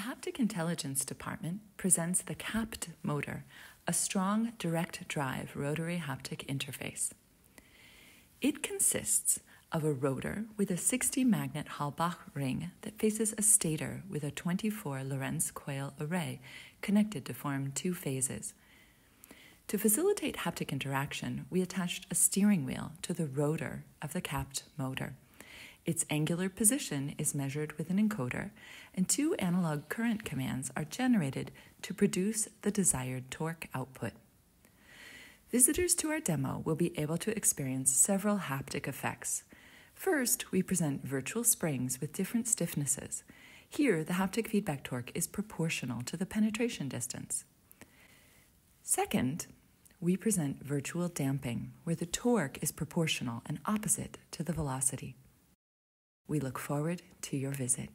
The Haptic Intelligence Department presents the CAPT motor, a strong direct drive rotary haptic interface. It consists of a rotor with a 60 magnet Halbach ring that faces a stator with a 24 Lorentz coil array connected to form two phases. To facilitate haptic interaction, we attached a steering wheel to the rotor of the CAPT motor. Its angular position is measured with an encoder, and two analog current commands are generated to produce the desired torque output. Visitors to our demo will be able to experience several haptic effects. First, we present virtual springs with different stiffnesses. Here, the haptic feedback torque is proportional to the penetration distance. Second, we present virtual damping, where the torque is proportional and opposite to the velocity. We look forward to your visit.